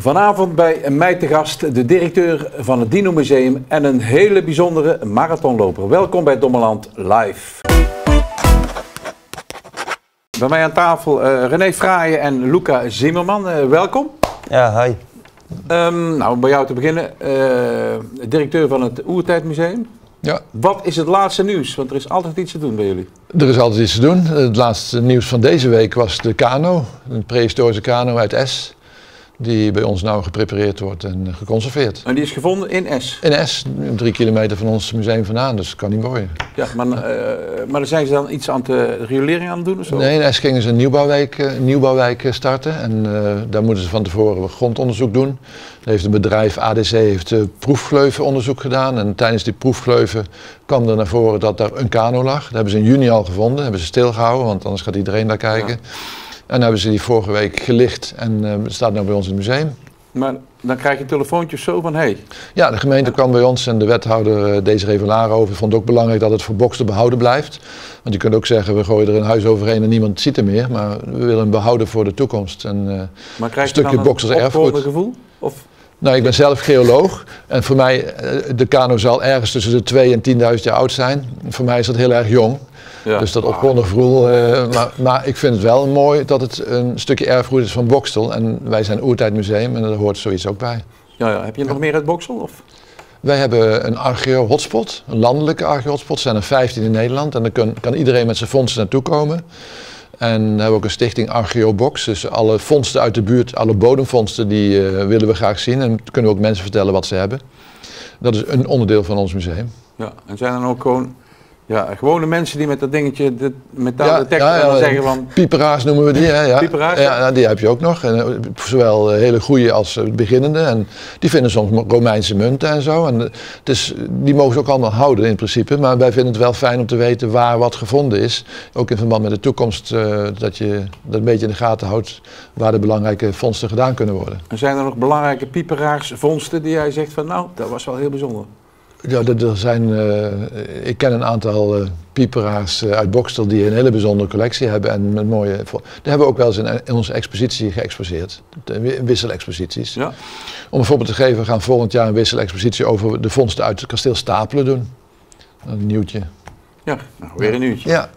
Vanavond bij mij te gast de directeur van het Dino Museum en een hele bijzondere marathonloper. Welkom bij Dommeland Live. Bij mij aan tafel uh, René Fraaien en Luca Zimmerman. Uh, welkom. Ja, hi. Um, nou, bij jou te beginnen. Uh, directeur van het Oertijdmuseum. Ja. Wat is het laatste nieuws? Want er is altijd iets te doen bij jullie. Er is altijd iets te doen. Het laatste nieuws van deze week was de kano. Een prehistorische kano uit S die bij ons nou geprepareerd wordt en geconserveerd. En die is gevonden in S? In S, drie kilometer van ons museum vandaan, dus kan niet mooier. Ja, maar, uh, maar zijn ze dan iets aan de riolering aan het doen of zo? Nee, in S gingen ze een nieuwbouwwijk, uh, nieuwbouwwijk starten en uh, daar moeten ze van tevoren grondonderzoek doen. Daar heeft een bedrijf, ADC, heeft proefgleuvenonderzoek gedaan en tijdens die proefgleuven kwam er naar voren dat daar een kano lag. Dat hebben ze in juni al gevonden, hebben ze stilgehouden, want anders gaat iedereen daar kijken. Ja. En hebben ze die vorige week gelicht en uh, staat nu bij ons in het museum. Maar dan krijg je telefoontjes zo van, hé. Hey. Ja, de gemeente kwam bij ons en de wethouder uh, deze Revelaren over vond ook belangrijk dat het voor Bokstel behouden blijft. Want je kunt ook zeggen, we gooien er een huis overheen en niemand ziet er meer. Maar we willen hem behouden voor de toekomst. En, uh, maar krijg een stukje Boksels erfgoed. gevoel? Of? Nou, ik ben zelf geoloog en voor mij, de kano zal ergens tussen de 2 en 10.000 jaar oud zijn. Voor mij is dat heel erg jong. Ja. Dus dat opwonden gevoel. Uh, maar, maar, ik vind het wel mooi dat het een stukje erfgoed is van Bokstel. En wij zijn een oertijdmuseum en daar hoort zoiets ook bij. Ja, ja. Heb je nog meer uit Bokstel? Of? Wij hebben een archeo-hotspot, een landelijke archeo-hotspot. Er zijn er 15 in Nederland en daar kan, kan iedereen met zijn fondsen naartoe komen. En we hebben ook een stichting Archeobox. Dus alle vondsten uit de buurt, alle bodemvondsten, die uh, willen we graag zien. En kunnen we ook mensen vertellen wat ze hebben. Dat is een onderdeel van ons museum. Ja, en zijn er dan ook gewoon ja, gewone mensen die met dat dingetje, de metalen tekst ja, ja, zeggen van... Pieperaars noemen we die, hè? Ja. Pieperaars? Ja, die heb je ook nog. En, eh, zowel hele goede als eh, beginnende. En die vinden soms Romeinse munten en zo. En dus die mogen ze ook allemaal houden in principe. Maar wij vinden het wel fijn om te weten waar wat gevonden is. Ook in verband met de toekomst, uh, dat je dat een beetje in de gaten houdt waar de belangrijke vondsten gedaan kunnen worden. En zijn er nog belangrijke pieperaarsvondsten die jij zegt van nou, dat was wel heel bijzonder? Ja, er zijn, uh, ik ken een aantal uh, pieperaars uh, uit Bokstel die een hele bijzondere collectie hebben. En met mooie, die hebben we ook wel eens in, in onze expositie geëxposeerd. Wisselexposities. Ja. Om een voorbeeld te geven, we gaan volgend jaar een wisselexpositie over de vondsten uit het kasteel Stapelen doen. Een nieuwtje. Ja, nou, weer een nieuwtje. Ja.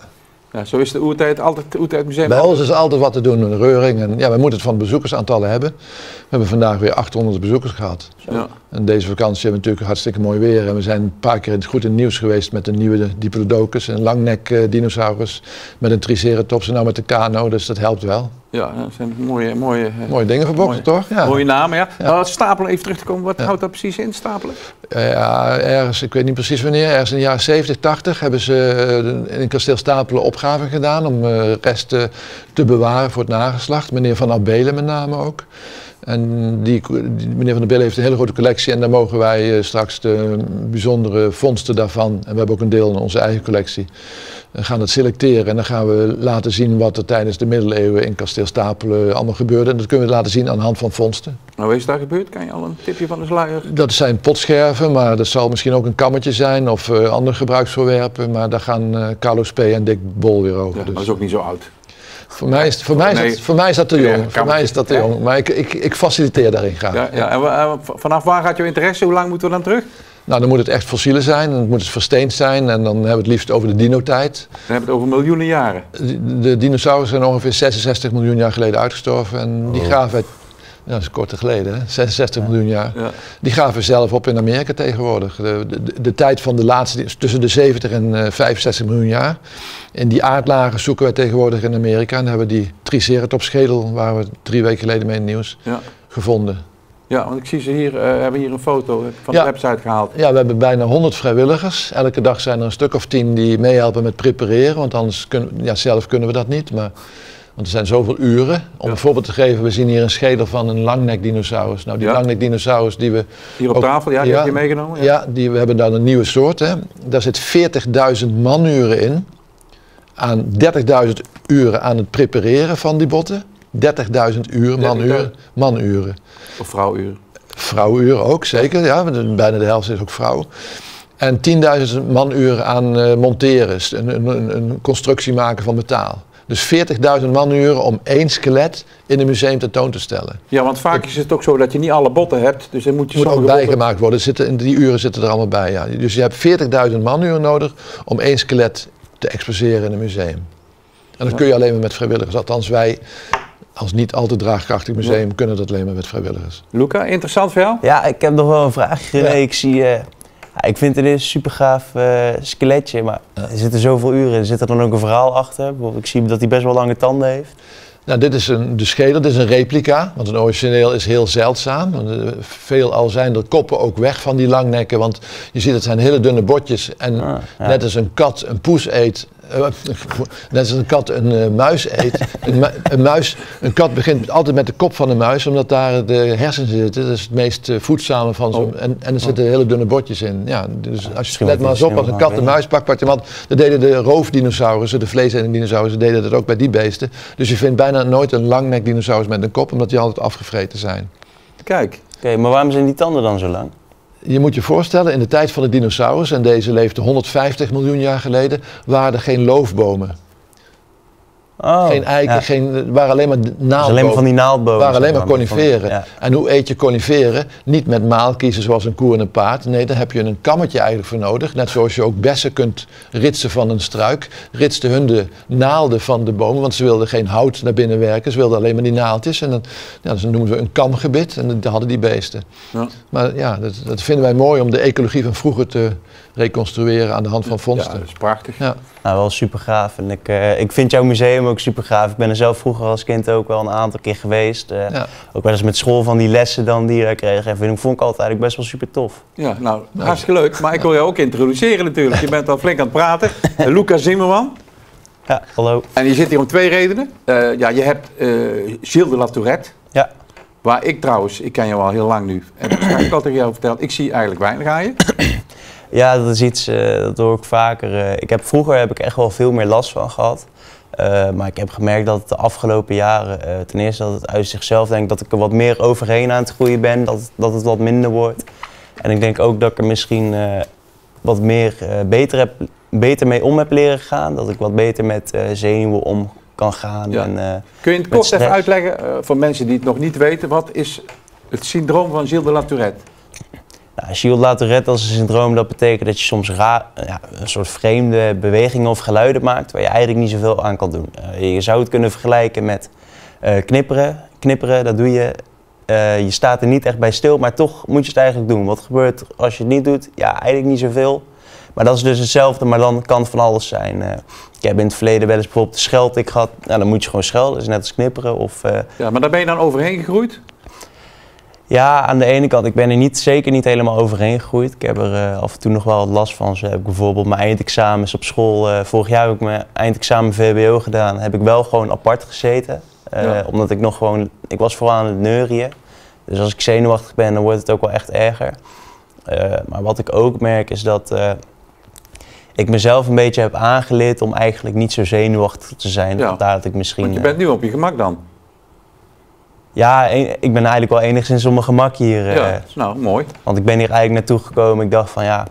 Ja, zo is de oertijd altijd het oertijdmuseum. Bij ons is altijd wat te doen, een reuring. En ja, we moeten het van bezoekersaantallen hebben. We hebben vandaag weer 800 bezoekers gehad. Ja. En deze vakantie hebben we natuurlijk hartstikke mooi weer. En we zijn een paar keer goed in het nieuws geweest met een nieuwe Diplodocus, een langnek uh, dinosaurus, met een Triceratops en nou met de Kano, dus dat helpt wel. Ja, dat zijn mooie, mooie, uh, mooie dingen voor Boksel, toch? Ja. Mooie namen, ja. ja. Nou, stapelen, even terug te komen, wat ja. houdt dat precies in, stapelen? Ja, ergens, ik weet niet precies wanneer, ergens in de jaren 70, 80 hebben ze in kasteel Stapelen opgaven gedaan om resten te bewaren voor het nageslacht. Meneer Van Abelen met name ook. En die, die, meneer Van der Billen heeft een hele grote collectie en daar mogen wij uh, straks de bijzondere vondsten daarvan, en we hebben ook een deel in onze eigen collectie, uh, gaan dat selecteren en dan gaan we laten zien wat er tijdens de middeleeuwen in kasteel Stapelen allemaal gebeurde. En dat kunnen we laten zien aan de hand van vondsten. Nou, wat is daar gebeurd? Kan je al een tipje van de sluier? Dat zijn potscherven, maar dat zal misschien ook een kammetje zijn of uh, andere gebruiksvoorwerpen, maar daar gaan Carlos P. en Dick Bol weer over. Ja, dus. dat is ook niet zo oud. Voor mij, is, voor, mij is dat, voor mij is dat te jong. Ja, voor mij is dat te jong. Maar ik, ik, ik faciliteer daarin graag. Ja, ja. En vanaf waar gaat jouw interesse? Hoe lang moeten we dan terug? Nou, dan moet het echt fossielen zijn, dan moet het versteend zijn en dan hebben we het liefst over de dino-tijd. Dan hebben we het over miljoenen jaren. De, de dinosaurussen zijn ongeveer 66 miljoen jaar geleden uitgestorven en die oh. graven ja, dat is korte geleden, hè? 66 miljoen jaar. Ja. Die gaven we zelf op in Amerika tegenwoordig. De, de, de tijd van de laatste, tussen de 70 en uh, 65 miljoen jaar. In die aardlagen zoeken we tegenwoordig in Amerika. En hebben we die Triceratops schedel, waar we drie weken geleden mee in het nieuws, ja. gevonden. Ja, want ik zie ze hier, uh, hebben hier een foto van de website gehaald. Ja, we hebben bijna 100 vrijwilligers. Elke dag zijn er een stuk of tien die meehelpen met prepareren. Want anders kunnen, ja, zelf kunnen we dat niet. Maar want er zijn zoveel uren. Om een voorbeeld te geven, we zien hier een schedel van een langnekdinosaurus. Nou, die Ja. langnekdinosaurus die we... Hier op ook- tafel, ja, die heb je meegenomen? Ja, die, we hebben dan een nieuwe soort. Hè. Daar zit 40.000 manuren in. Aan 30.000 uren aan het prepareren van die botten. 30.000 uur, manuren, manuren. Of vrouwuur. vrouwenuren ook, zeker. Ja, bijna de helft is ook vrouw. En 10.000 manuren aan uh, monteren, een, een, een, constructie maken van metaal. Dus 40.000 manuren om één skelet in een museum tentoon te stellen. Ja, want vaak is het ook zo dat je niet alle botten hebt. Dus dan moet je moet ook bijgemaakt worden. Zitten, die uren zitten er allemaal bij. Ja. Dus je hebt 40.000 manuren nodig om één skelet te exposeren in een museum. En dat kun je alleen maar met vrijwilligers. Althans, wij als niet al te draagkrachtig museum kunnen dat alleen maar met vrijwilligers. Luca, interessant verhaal? Ja, ik heb nog wel een vraagje. Ja. Ik zie... Uh, ik vind het een super gaaf uh, skeletje, maar er zitten zoveel uren in. Zit er dan ook een verhaal achter? Ik zie dat hij best wel lange tanden heeft. Nou, dit is een, de schedel, dit is een replica, want een origineel is heel zeldzaam. Eh, Veelal zijn de koppen ook weg van die langnekken, want je ziet het zijn hele dunne botjes. En ah, net als een kat een poes eet, net als een kat een uh, muis eet. een, een, muis, een kat begint altijd met de kop van de muis, omdat daar de hersens zitten. Dat is het meest uh, voedzame van zo'n. Oh. En, en er zitten hele dunne botjes in. Ja, dus als je let maar eens op, als een kat een muis pakt, pak je want dat deden de roofdinosaurussen, de vleesetende dinosaurussen, deden dat ook bij die beesten. Dus je vindt bijna nooit een langnekdinosaurus met een kop, omdat die altijd afgevreten zijn. Kijk. Oké, maar waarom zijn die tanden dan zo lang? Je moet je voorstellen, in de tijd van de dinosaurus, en deze leefde 150 miljoen jaar geleden, waren er geen loofbomen. Oh, geen eiken, geen, waren alleen maar naaldbomen. alleen maar van die naaldbomen. waren alleen maar coniferen. En hoe eet je coniferen? Niet met maal kiezen zoals een koe en een paard. Nee, daar heb je een kammetje eigenlijk voor nodig. Net zoals je ook bessen kunt ritsen van een struik. Ritsten hun de naalden van de bomen, want ze wilden geen hout naar binnen werken. Ze wilden alleen maar die naaldjes. En dan, ja, dat noemen we een kamgebit. En dat hadden die beesten. Ja. Maar ja, dat, dat vinden wij mooi om de ecologie van vroeger te reconstrueren aan de hand van vondsten. Ja, dat is prachtig. Ja. Nou, wel super gaaf. En ik, uh, ik vind jouw museum ook super gaaf. Ik ben er zelf vroeger als kind ook wel een aantal keer geweest. Uh, ja. Ook wel eens met school van die lessen dan die je kreeg. En ik vond ik altijd best wel super tof. Ja, nou, hartstikke leuk. Maar ik wil je ook introduceren natuurlijk. Je bent al flink aan het praten. Uh, Lucas Zimmerman. Ja, hallo. En je zit hier om twee redenen. ja, je hebt Gilles de La Tourette. Ja. Waar ik trouwens, ik ken je al heel lang nu. En dat heb ik al tegen jou verteld. Ik zie eigenlijk weinig aan je. Ja, dat is iets, uh, dat hoor ik vaker. Uh, ik heb, vroeger heb ik echt wel veel meer last van gehad. Uh, maar ik heb gemerkt dat de afgelopen jaren, ten eerste dat het uit zichzelf denk dat ik er wat meer overheen aan het groeien ben, dat, dat het wat minder wordt. En ik denk ook dat ik er misschien wat meer beter, heb, beter mee om heb leren gaan. Dat ik wat beter met zenuwen om kan gaan. Ja. En, Kun je het kort even uitleggen voor mensen die het nog niet weten, wat is het syndroom van Gilles de La Tourette? Nou, Gilles Latourette als een syndroom, dat betekent dat je soms ja, een soort vreemde bewegingen of geluiden maakt waar je eigenlijk niet zoveel aan kan doen. Uh, je zou het kunnen vergelijken met uh, knipperen. Knipperen, dat doe je. Uh, je staat er niet echt bij stil, maar toch moet je het eigenlijk doen. Wat gebeurt als je het niet doet? Ja, eigenlijk niet zoveel. Maar dat is dus hetzelfde, maar dan kan het van alles zijn. ik heb in het verleden wel eens bijvoorbeeld de scheldtik gehad. Nou, dan moet je gewoon schelden, dat is net als knipperen. Of, ja, maar daar ben je dan overheen gegroeid? Ja, aan de ene kant, ik ben er niet, zeker niet helemaal overheen gegroeid. Ik heb er uh, af en toe nog wel last van. Zo heb ik bijvoorbeeld mijn eindexamens op school. Uh, vorig jaar heb ik mijn eindexamen VWO gedaan. Heb ik wel gewoon apart gezeten. Uh, Omdat ik nog gewoon, ik was vooral aan het neurien. Dus als ik zenuwachtig ben, dan wordt het ook wel echt erger. maar wat ik ook merk is dat ik mezelf een beetje heb aangeleerd om eigenlijk niet zo zenuwachtig te zijn. Ja. dat ik misschien. Want je bent nu op je gemak dan? Ja, ik ben eigenlijk wel enigszins op mijn gemak hier. Ja, uh, nou, mooi. Want ik ben hier eigenlijk naartoe gekomen. Ik dacht van ja,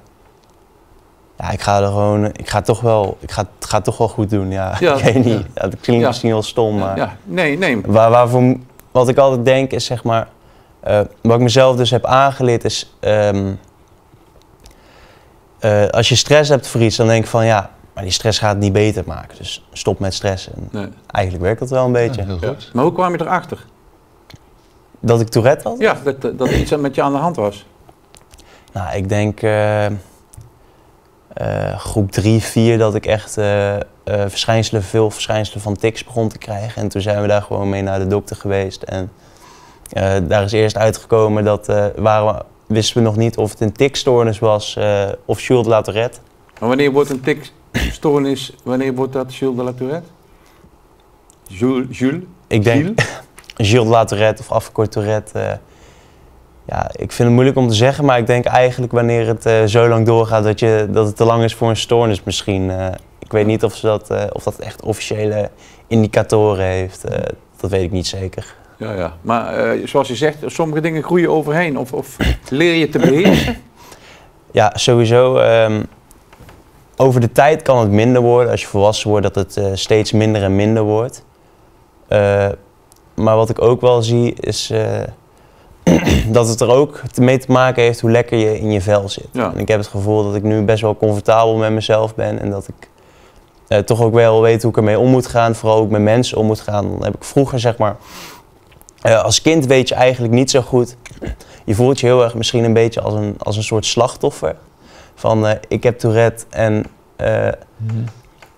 ja ik ga er gewoon, ik ga toch wel, ik ga, het gaat toch wel goed doen. Ja, ja ik weet niet. Ja, dat klinkt misschien wel stom, maar. Ja, nee, nee. Waar, waarvoor, wat ik altijd denk is zeg maar, uh, wat ik mezelf dus heb aangeleerd is, um, uh, als je stress hebt voor iets, dan denk ik van ja, maar die stress gaat het niet beter maken. Dus stop met stress. En nee. Eigenlijk werkt dat wel een beetje. heel goed. Maar hoe kwam je erachter? Dat ik Tourette had? Ja, dat, dat er iets met je aan de hand was. Nou, ik denk uh, uh, groep 3, 4 dat ik echt uh, verschijnselen, veel verschijnselen van tics begon te krijgen. En toen zijn we daar gewoon mee naar de dokter geweest. En daar is eerst uitgekomen dat waren we, wisten we nog niet of het een tikstoornis was of Jules de la Tourette. Maar wanneer wordt een tikstoornis, wanneer wordt dat Jules de la Tourette? Jules? Jules? Ik denk, Gilles de la Tourette of afgekort Tourette. Uh, ja, ik vind het moeilijk om te zeggen, maar ik denk eigenlijk wanneer het uh, zo lang doorgaat dat, je, dat het te lang is voor een stoornis misschien. Uh, ik weet niet of, ze dat, of dat echt officiële indicatoren heeft. dat weet ik niet zeker. Ja, ja. Maar eh, zoals je zegt, sommige dingen groeien overheen. Of, of leer je te beheersen. Ja, sowieso. ehm, over de tijd kan het minder worden. Als je volwassen wordt, dat het eh, steeds minder en minder wordt. Maar wat ik ook wel zie, is eh, dat het er ook mee te maken heeft hoe lekker je in je vel zit. Ja. En ik heb het gevoel dat ik nu best wel comfortabel met mezelf ben. En dat ik eh, toch ook wel weet hoe ik ermee om moet gaan. Vooral ook met mensen om moet gaan. Dan heb ik vroeger, zeg maar... eh, als kind weet je eigenlijk niet zo goed. Je voelt je heel erg misschien een beetje als een, als een soort slachtoffer. Van eh, ik heb Tourette en eh,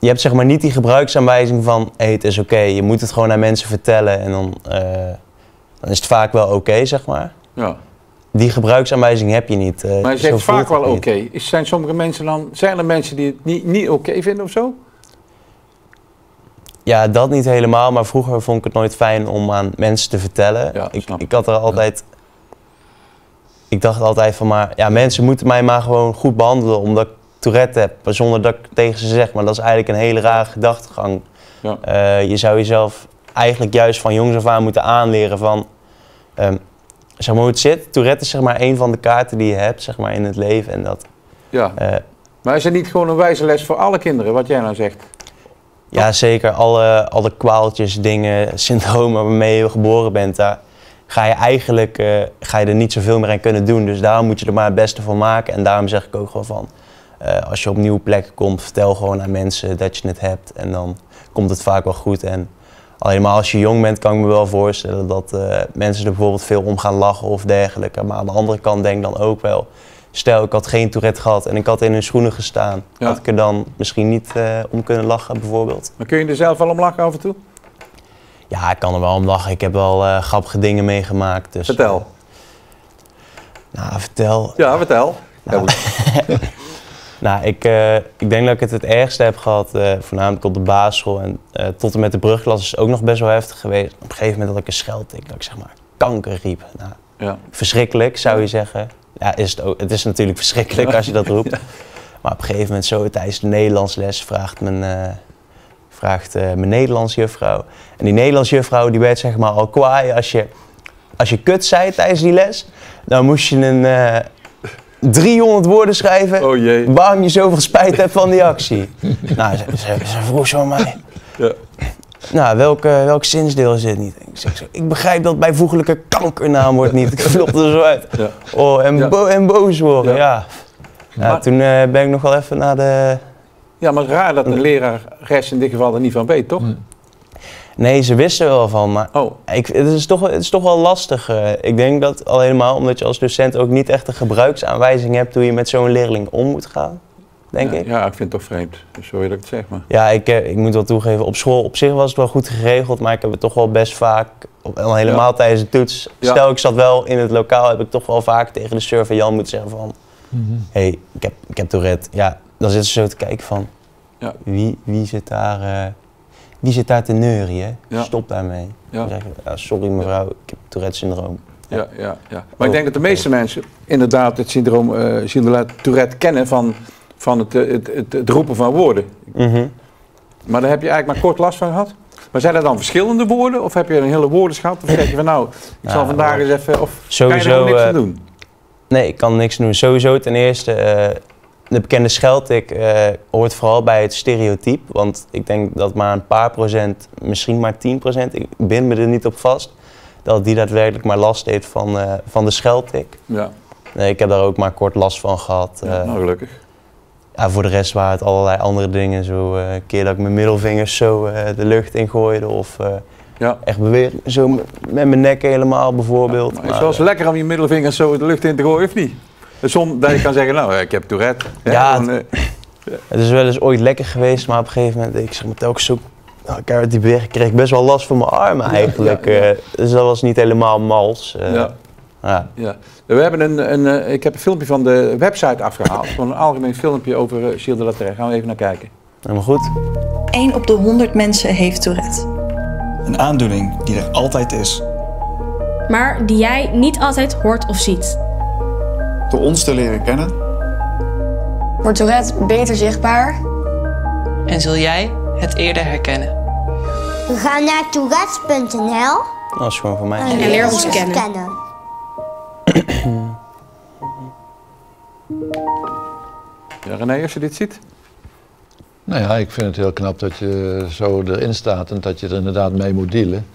je hebt zeg maar niet die gebruiksaanwijzing van hey, het is oké. Je moet het gewoon aan mensen vertellen en dan, eh, dan is het vaak wel oké, zeg maar. Ja. Die gebruiksaanwijzing heb je niet. eh, Maar je zegt vaak wel oké. Is Zijn sommige mensen dan, zijn er mensen die het niet, niet oké vinden of zo? Ja, dat niet helemaal, maar vroeger vond ik het nooit fijn om aan mensen te vertellen. Ja, ik, ik. had er altijd. Ik dacht altijd van, maar ja, mensen moeten mij maar gewoon goed behandelen omdat Tourette heb, zonder dat ik tegen ze zeg. Maar dat is eigenlijk een hele rare gedachtegang. Ja. Eh, je zou jezelf eigenlijk juist van jongs af aan moeten aanleren van, ehm, zeg maar hoe het zit. Tourette is zeg maar een van de kaarten die je hebt, zeg maar in het leven en dat. Ja. eh, Maar is het niet gewoon een wijze les voor alle kinderen, wat jij nou zegt? Ja, zeker. Alle, alle kwaaltjes, dingen, syndromen waarmee je geboren bent, daar ga je eigenlijk eh, ga je er niet zoveel meer aan kunnen doen. Dus daarom moet je er maar het beste van maken. En daarom zeg ik ook gewoon van, eh, als je op nieuwe plekken komt, vertel gewoon aan mensen dat je het hebt. En dan komt het vaak wel goed. En al helemaal als je jong bent, kan ik me wel voorstellen dat eh, mensen er bijvoorbeeld veel om gaan lachen of dergelijke. Maar aan de andere kant denk dan ook wel, stel ik had geen Tourette gehad en ik had in hun schoenen gestaan. Ja. Had ik er dan misschien niet eh, om kunnen lachen bijvoorbeeld? Maar kun je er zelf wel om lachen af en toe? Ja, ik kan er wel om lachen. Ik heb wel grappige dingen meegemaakt. Dus, Vertel. Nou, vertel. Ja, vertel. Goed. Nou, ik, eh, ik denk dat ik het het ergste heb gehad, eh, voornamelijk op de basisschool. En eh, tot en met de brugklas is het ook nog best wel heftig geweest. Op een gegeven moment had ik een scheldtik, dat ik zeg maar kanker riep. Nou, Ja. verschrikkelijk, zou je zeggen. Ja, is het, ook, het is natuurlijk verschrikkelijk als je dat roept. Maar op een gegeven moment, zo tijdens de Nederlandsles, vraagt mijn, vraagt, mijn Nederlands juffrouw. En die Nederlands juffrouw die werd zeg maar al kwaai als je, als je kut zei tijdens die les. Dan moest je een 300 woorden schrijven Oh jee. waarom je zoveel spijt hebt van die actie. nou, ze, ze, ze vroeg zo aan mij. Ja. Nou, welk, welk zinsdeel is dit niet? Ik zeg zo, ik begrijp dat bijvoeglijke kankernaam wordt niet. Ik vlopte er zo uit. Ja. Oh, en, Ja. bo- en boos worden, Ja. ja. ja. Maar- toen eh, ben ik nog wel even naar de... ja, maar raar dat een lerares in dit geval er niet van weet, toch? Nee, ze wisten er wel van, maar Oh, ik, het, is toch, het is toch wel lastig. eh. ik denk dat al helemaal omdat je als docent ook niet echt een gebruiksaanwijzing hebt hoe je met zo'n leerling om moet gaan. Denk ja, ik. Ja, ik vind het toch vreemd. Sorry dat ik het zeg, maar. Ja, ik, eh, ik moet wel toegeven, op school op zich was het wel goed geregeld, maar ik heb het toch wel best vaak, op- al helemaal tijdens de toets, Ja. stel ik zat wel in het lokaal, heb ik toch wel vaak tegen de surveillant moeten zeggen van, hé, hey, ik, heb, ik heb Tourette. Ja, dan zitten ze zo te kijken van, Ja. wie, wie, zit daar, eh, wie zit daar te neurien? Ja. Stop daarmee. Ja. Zeg ja, sorry mevrouw, ik heb Tourette-syndroom. Ja, ja, ja. Maar ik denk dat de meeste mensen inderdaad het syndroom eh syndroom Tourette kennen van, van het, eh, het, het, het roepen van woorden. Mhm. Maar daar heb je eigenlijk maar kort last van gehad. Maar zijn er dan verschillende woorden? Of heb je een hele woordenschat? Of zeg je van nou, ik zal Nou, vandaag eens even... Of kan je Sowieso, er niks eh, aan doen? Nee, ik kan niks doen. Sowieso ten eerste, eh, de bekende scheldtik eh, hoort vooral bij het stereotype. Want ik denk dat maar een paar procent, misschien maar 10 procent, ik bind me er niet op vast, dat die daadwerkelijk maar last heeft van, eh, van de scheldtik. Ja, Nee, ik heb daar ook maar kort last van gehad. ja, Eh, nou gelukkig. ja, voor de rest waren het allerlei andere dingen. Zo een keer dat ik mijn middelvingers zo de lucht ingooide of Ja. echt bewegen. Zo met mijn nek helemaal bijvoorbeeld. Maar het is wel eens lekker om je middelvingers zo de lucht in te gooien, of niet? Som, dat je kan zeggen, nou, ik heb Tourette. hè, Ja, eh, Het is wel eens ooit lekker geweest, maar op een gegeven moment, ik zeg maar telkens zo, nou, ik uit die berg kreeg ik best wel last van mijn armen eigenlijk. ja, ja. eh, dus dat was niet helemaal mals. eh, ja. ja. Ja. We hebben een, een, eh, ik heb een filmpje van de website afgehaald. Gewoon een algemeen filmpje over uh, Gilles de Laterre. Gaan we even naar kijken. helemaal goed. 1 op de 100 mensen heeft Tourette. Een aandoening die er altijd is. maar die jij niet altijd hoort of ziet. Door ons te leren kennen, Wordt Tourette beter zichtbaar? en zul jij het eerder herkennen. We gaan naar tourette.nl Dat is gewoon voor mij. En leer ons kennen. Ja, René, als je dit ziet. Nou ja, ik vind het heel knap dat je zo erin staat en dat je er inderdaad mee moet dealen.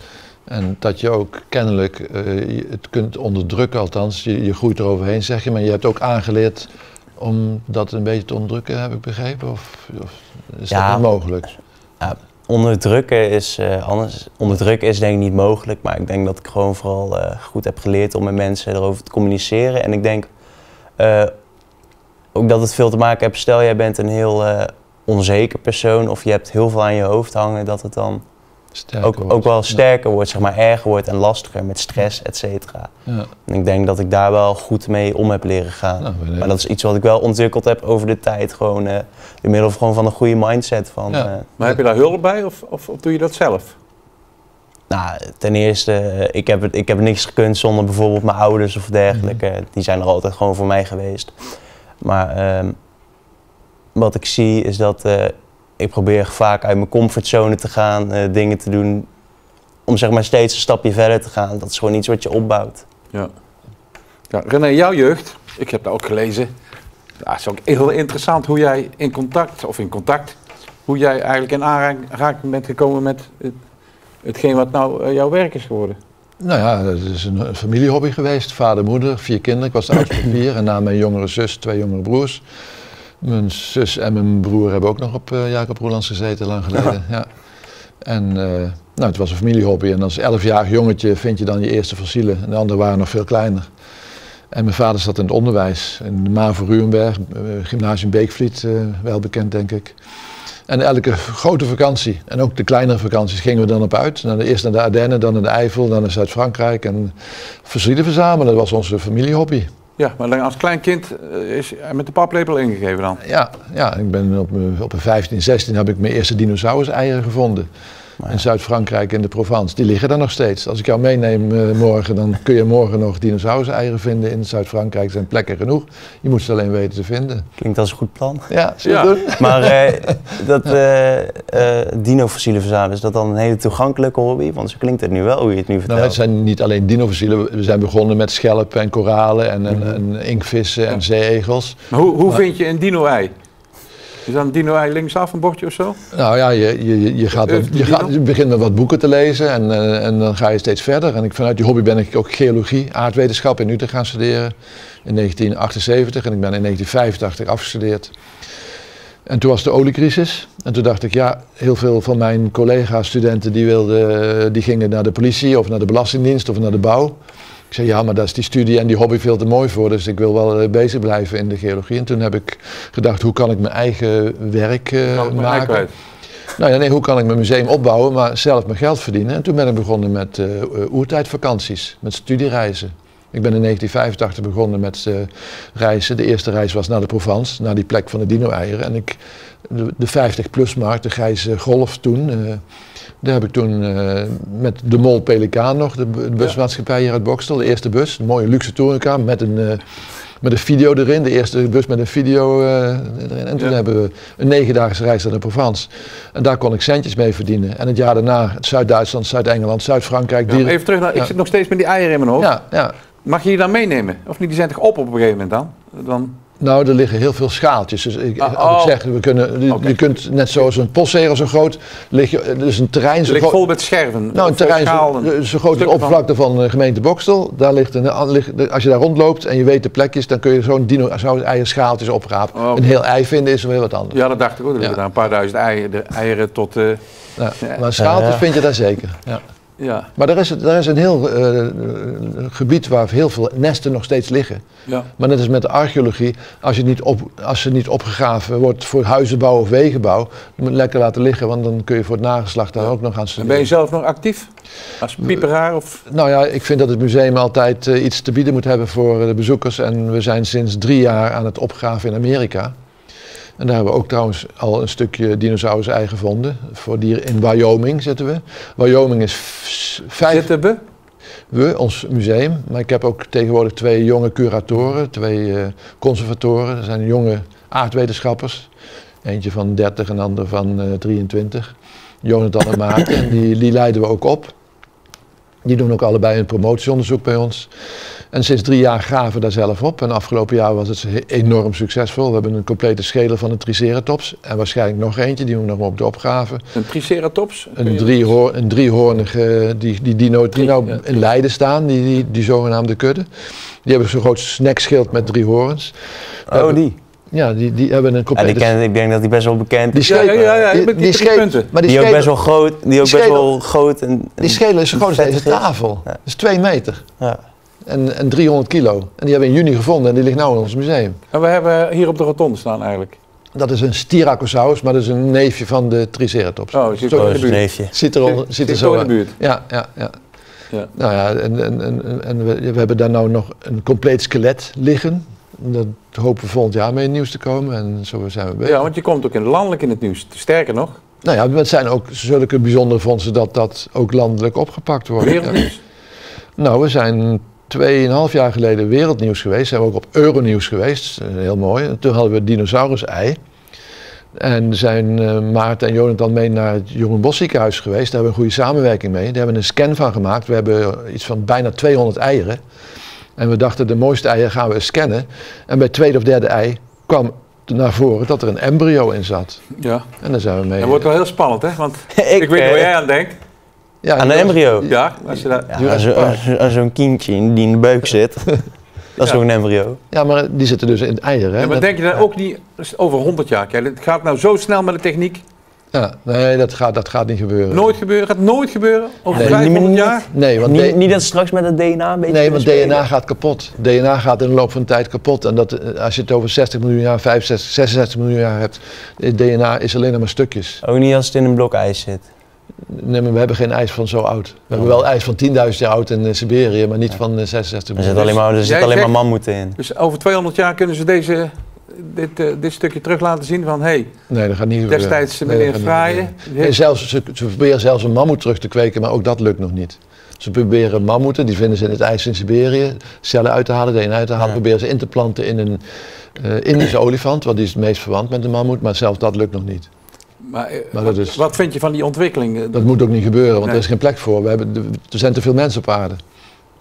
En dat je ook kennelijk eh, het kunt onderdrukken, althans, je, je groeit eroverheen zeg je, maar je hebt ook aangeleerd om dat een beetje te onderdrukken, heb ik begrepen? Of, of is Ja. dat niet mogelijk? Ja, onderdrukken is eh, anders. Onderdrukken is denk ik niet mogelijk, maar ik denk dat ik gewoon vooral eh, goed heb geleerd om met mensen erover te communiceren. En ik denk ook dat het veel te maken heeft. Stel jij bent een heel onzeker persoon of je hebt heel veel aan je hoofd hangen, dat het dan Sterker ook, wordt. ook wel sterker wordt, zeg maar erger wordt en lastiger met stress, et cetera. Ja. En ik denk dat ik daar wel goed mee om heb leren gaan. Nou, maar dat is iets wat ik wel ontwikkeld heb over de tijd. Gewoon uh, door middel gewoon van een goede mindset. Van, Ja. eh, Maar heb je daar hulp bij of, of, of doe je dat zelf? nou, ten eerste, eh, ik heb, het, ik heb niks gekund zonder bijvoorbeeld mijn ouders of dergelijke. Die zijn er altijd gewoon voor mij geweest. Maar ehm, wat ik zie is dat eh, ik probeer vaak uit mijn comfortzone te gaan, eh, dingen te doen. Om zeg maar steeds een stapje verder te gaan. Dat is gewoon iets wat je opbouwt. Ja. ja. René, jouw jeugd, ik heb dat ook gelezen. Ja, het is ook heel interessant hoe jij in contact, of in contact, hoe jij eigenlijk in aanraking bent gekomen met het, hetgeen wat nou eh, jouw werk is geworden. Nou ja, het is een, een familiehobby geweest. Vader, moeder, vier kinderen. Ik was de oudste van vier. En na mijn jongere zus, twee jongere broers. Mijn zus en mijn broer hebben ook nog op eh, Jacob Roelands gezeten, lang geleden. Ja. En eh, nou, het was een familiehobby. En als elfjarig jongetje vind je dan je eerste fossielen. En de anderen waren nog veel kleiner. En mijn vader zat in het onderwijs. In de MAVO Ruwenberg, eh, gymnasium Beekvliet, wel bekend denk ik. En elke grote vakantie, en ook de kleinere vakanties, gingen we dan op uit. Nou, eerst naar de Ardennen, dan naar de Eifel, dan naar Zuid-Frankrijk. En fossielen verzamelen, dat was onze familiehobby. Ja, maar als klein kind eh, is met de paplepel ingegeven dan. Ja, ja ik ben op mijn, op mijn 15, 16 heb ik mijn eerste dinosaurus-eieren gevonden. In Zuid-Frankrijk in de Provence. Die liggen daar nog steeds. Als ik jou meeneem eh, morgen, dan kun je morgen nog dinosaurus-eieren vinden in Zuid-Frankrijk. Er zijn plekken genoeg. Je moet ze alleen weten te vinden. Klinkt als een goed plan. Ja, zullen Ja. doen? Maar eh, dat eh eh, dino-fossielen verzamelen, is dat dan een hele toegankelijke hobby? Want zo klinkt het nu wel, hoe je het nu vertelt. Nou, het zijn niet alleen dinofossielen. We zijn begonnen met schelpen en koralen en, en, en inkvissen en zeeegels. Maar hoe, hoe Maar- vind je een dino-ei? Is dan een dino-ei linksaf een bordje of zo? Nou ja, je, je, je, gaat, je, gaat, je begint met wat boeken te lezen en, eh, en dan ga je steeds verder. En ik, vanuit die hobby ben ik ook geologie, aardwetenschap in Utrecht gaan studeren in 1978 en ik ben in 1985 afgestudeerd. En toen was de oliecrisis en toen dacht ik, ja, heel veel van mijn collega-studenten die, wilden, die gingen naar de politie of naar de belastingdienst of naar de bouw. Ik zei, ja, maar daar is die studie en die hobby veel te mooi voor, dus ik wil wel eh, bezig blijven in de geologie. En toen heb ik gedacht, hoe kan ik mijn eigen werk eh, Kan ik maken? Nou ja, nee, hoe kan ik mijn museum opbouwen, maar zelf mijn geld verdienen? En toen ben ik begonnen met eh, oertijdvakanties, met studiereizen. Ik ben in 1985 begonnen met reizen. De eerste reis was naar de Provence, naar die plek van de dino-eieren. En ik, de, de 50-plus-markt, de grijze golf toen, eh, daar heb ik toen eh, met de Mol Pelikaan nog, de, bu- de busmaatschappij hier uit Bokstel, de eerste bus, een mooie luxe touringcar met een, eh, met een video erin, de eerste bus met een video erin. En toen Ja. hebben we een negendaagse reis naar de Provence. En daar kon ik centjes mee verdienen. En het jaar daarna Zuid-Duitsland, Zuid-Engeland, Zuid-Frankrijk. Ja, maar dieren- even terug naar, ik zit nog steeds met die eieren in mijn hoofd. ja, ja. Mag je die dan meenemen? Of niet? Die zijn toch op op een gegeven moment dan? dan... Nou, er liggen heel veel schaaltjes. Dus ik, Ah, oh. ik zeg, we kunnen, je, kunt net zoals een postzegel zo groot, lig je, dus een terrein Het zo ligt groot. vol met scherven. Nou, een terrein zo, zo groot als de Stukken van- oppervlakte van de gemeente Bokstel. Daar ligt een, ligt, als je daar rondloopt en je weet de plekjes, dan kun je zo'n dino, zo'n eierschaaltjes oprapen. Oh. Een heel ei vinden is weer wat anders. Ja, dat dacht ik ook. Er Ja. liggen daar een paar duizend eieren, de eieren tot... eh, Ja. Maar schaaltjes Ja. vind je daar zeker. Ja. Ja, Maar er is, er is een heel eh, gebied waar heel veel nesten nog steeds liggen. ja. Maar net als met de archeologie, als, je niet op, als ze niet opgegraven wordt voor huizenbouw of wegenbouw, moet lekker laten liggen, want dan kun je voor het nageslacht daar ook nog aan En studeren. ben je zelf nog actief? Als pieperaar of... Nou ja, ik vind dat het museum altijd eh, iets te bieden moet hebben voor eh, de bezoekers. En we zijn sinds drie jaar aan het opgraven in Amerika. En daar hebben we ook trouwens al een stukje dinosaurus-ei gevonden. Voor dieren in Wyoming zitten we. Wyoming is vijf... Zitten we? We, ons museum. Maar ik heb ook tegenwoordig twee jonge curatoren, twee eh, conservatoren. Dat zijn jonge aardwetenschappers. Eentje van 30 en de ander van eh, 23. Jonathan en Maarten. En die, die leiden we ook op. Die doen ook allebei een promotieonderzoek bij ons. En sinds drie jaar graven we daar zelf op. En afgelopen jaar was het he- enorm succesvol. We hebben een complete scheler van een Triceratops. En waarschijnlijk nog eentje, die we nog maar op de opgraven. Een triceratops? Een, driehoor, een driehoornige, die, die die nou ja. in Leiden staan, die, die, die zogenaamde kudde. Die hebben zo'n groot snackschild met drie horens. Oh, die. Ja, die, die hebben een Ja, complete... die ken, ik denk dat die best wel bekend die is. Ja, ja, ja, ja, die- die die punten. Maar die, Die ook best wel groot, die ook best schelen- wel groot en, die schelen is zo groot als deze tafel. Ja. Dat is twee meter. Ja. En, en 300 kilo. En die hebben we in juni gevonden en die ligt nu in ons museum. En we hebben hier op de rotonde staan eigenlijk. Dat is een Styracosaurus, maar dat is een neefje van de Triceratops. Oh, zit Zo- Oh, in is de een buurt. neefje. Ziet er, al- Zit- zit er zo in de buurt. Ja, ja, ja. Ja. Nou ja, en, en, en, en we, we hebben daar nou nog een compleet skelet liggen. Dat hopen we volgend jaar mee in het nieuws te komen en zo zijn we bezig. Ja, want je komt ook in landelijk in het nieuws. Sterker nog, Nou ja, het zijn ook zulke bijzondere fondsen dat dat ook landelijk opgepakt wordt. Wereldnieuws. Nou, we zijn 2,5 jaar geleden wereldnieuws geweest. Zijn we ook op Euronieuws geweest. Heel mooi. En toen hadden we het dinosaurus-ei. En zijn eh, Maarten en Jonathan mee naar het Jeroen Bos ziekenhuis geweest. Daar hebben we een goede samenwerking mee. Daar hebben we een scan van gemaakt. We hebben iets van bijna 200 eieren. En we dachten, de mooiste eieren gaan we scannen. En bij het tweede of derde ei kwam naar voren dat er een embryo in zat. Ja. En daar zijn we mee. Dat wordt wel heel spannend, hè? Want ik, ik, weet eh, waar jij aan denkt. ja, aan een embryo. Ja, als je dat... Ja, aan zo'n kindje die in de buik zit. Dat is Ja. ook een embryo. Ja, maar die zitten dus in eieren. hè. Ja, maar Dat- denk je dan ook niet over 100 jaar? Kijk, het gaat nou zo snel met de techniek. Ja, nee, dat gaat, dat gaat niet gebeuren. Nooit gebeuren. Gaat nooit gebeuren. Over Nee, 500 niet- jaar. Nee, want, Niet, niet dat straks met het DNA een beetje nee, want spelen. DNA gaat kapot. DNA gaat in de loop van de tijd kapot. En dat, eh, als je het over 60 miljoen jaar, 65, 66 miljoen jaar hebt, het DNA is alleen nog maar stukjes. Ook niet als het in een blok ijs zit. Nee, maar we hebben geen ijs van zo oud. We hebben wel ijs van 10.000 jaar oud in eh, Siberië, maar niet van eh, 66 Er miljoen. zit alleen maar, er zit alleen maar mammoeten in. Dus over 200 jaar kunnen ze deze, dit, eh, dit stukje terug laten zien van... Hé, hey, Nee, dat gaat niet destijds Nee, meneer Fraaien... heeft- zelfs, ze, ze proberen zelfs een mammoet terug te kweken, maar ook dat lukt nog niet. Ze proberen mammoeten, die vinden ze in het ijs in Siberië, cellen uit te halen, DNA uit te halen, Ja. proberen ze in te planten in een eh, Indische olifant, want die is het meest verwant met de mammoet, maar zelfs dat lukt nog niet. Maar, eh, Maar wat, is- wat vind je van die ontwikkeling? Dat moet ook niet gebeuren, want Nee. er is geen plek voor. We hebben, er zijn te veel mensen op aarde.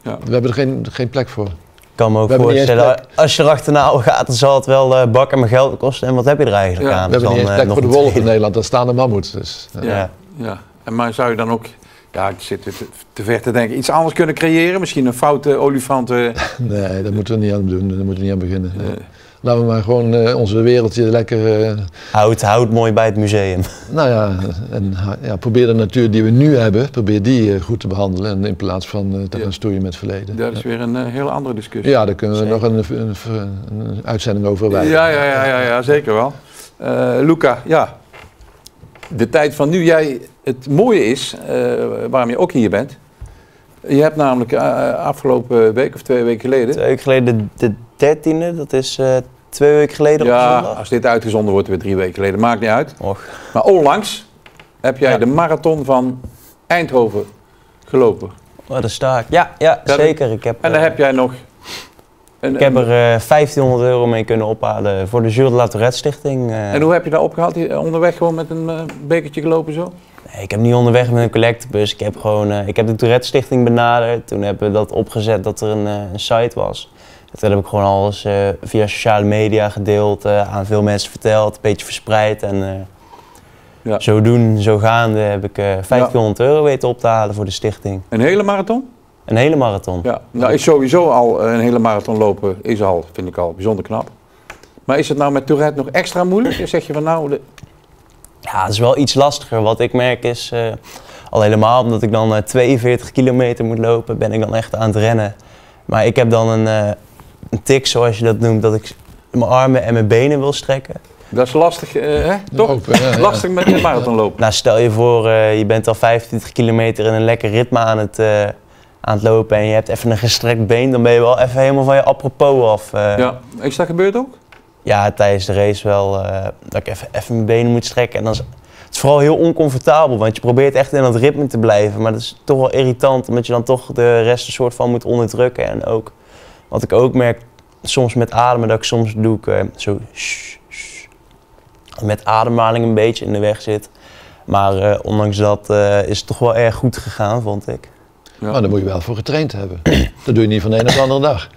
Ja. We hebben er geen, geen plek voor. Ik kan me ook We hebben niet eens voorstellen, als je erachterna gaat, dan zal het wel eh bakken met geld kosten. En wat heb je er eigenlijk Ja, aan? We hebben Dan, niet eens eh, voor de wolven in. Nederland, daar staan de mammoets. Dus, ja. Ja. Ja. En maar zou je dan ook, ja, ik zit te, te ver te denken, iets anders kunnen creëren? Misschien een foute olifant. eh, Nee, daar moeten we niet aan doen. Daar moeten we niet aan beginnen. Nee. Laten we maar gewoon eh, onze wereldje lekker eh, Houd, houd mooi bij het museum. Nou ja, en ja, probeer de natuur die we nu hebben, probeer die eh, goed te behandelen. En in plaats van eh, te Ja. gaan stoeien met het verleden. dat is weer een hele andere discussie. Ja, daar kunnen we Zeker. nog een, een, een, een uitzending over wijden. Ja, ja, ja, ja, ja zeker wel. Eh, Luca, ja. De tijd van nu, jij, het mooie is, eh, waarom je ook hier bent. Je hebt namelijk afgelopen week of twee weken geleden. Twee weken geleden de, de dertiende, dat is eh, twee weken geleden op Ja, zondag. als dit uitgezonden wordt, weer drie weken geleden, maakt niet uit. Och. Maar onlangs heb jij Ja. de marathon van Eindhoven gelopen. Oh, daar sta ik. Ja, ja zeker. Ik heb, En dan eh, heb jij nog. Een, ik heb er eh, 1500 euro mee kunnen ophalen voor de Jules de La Tourette Stichting. eh. En hoe heb je dat opgehaald? Onderweg gewoon met een eh, bekertje gelopen zo? Nee, ik heb niet onderweg met een collectebus. Ik heb gewoon, eh, ik heb de Tourette Stichting benaderd. Toen hebben we dat opgezet dat er een, eh, een site was. Toen heb ik gewoon alles eh, via sociale media gedeeld, eh, aan veel mensen verteld, een beetje verspreid. En eh Ja. zo doen, zo gaande heb ik eh 1500 euro weten op te halen voor de stichting. Een hele marathon? Een hele marathon. Ja. Nou, is sowieso al een hele marathon lopen, is al, vind ik al bijzonder knap. Maar is het nou met Tourette nog extra moeilijk? Zeg je van nou, de- Ja, het is wel iets lastiger. Wat ik merk is, al helemaal omdat ik dan eh, 42 kilometer moet lopen, ben ik dan echt aan het rennen. Maar ik heb dan een, een tik, zoals je dat noemt, dat ik mijn armen en mijn benen wil strekken. dat is lastig, eh, hè? toch? Lopen, ja, ja. Lastig met een marathon lopen. Nou, stel je voor, eh, je bent al 25 kilometer in een lekker ritme aan het, eh, aan het lopen en je hebt even een gestrekt been, dan ben je wel even helemaal van je apropos af. eh. Ja, is dat gebeurd ook? Ja, tijdens de race wel. eh, dat ik even, even mijn benen moet strekken. En dan is, het is vooral heel oncomfortabel, want je probeert echt in dat ritme te blijven. Maar dat is toch wel irritant, omdat je dan toch de rest een soort van moet onderdrukken. En ook, wat ik ook merk, soms met ademen, dat ik soms doe ik eh, zo... shh, shh, met ademhaling een beetje in de weg zit. Maar eh, ondanks dat eh, is het toch wel erg goed gegaan, vond ik. Ja. Maar daar moet je wel voor getraind hebben. dat doe je niet van de een op de andere dag.